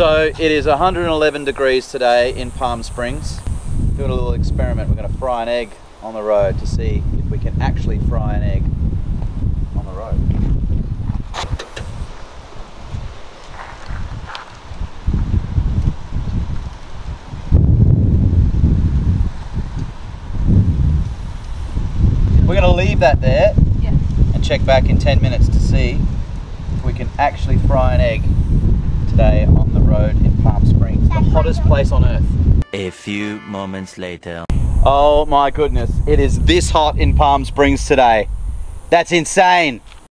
So it is 111 degrees today in Palm Springs. Doing a little experiment. We're going to fry an egg on the road to see if we can actually fry an egg on the road. We're going to leave that there Yeah. and check back in 10 minutes to see if we can actually fry an egg today on the road in Palm Springs, the hottest place on earth. A few moments later. Oh my goodness, it is this hot in Palm Springs today. That's insane.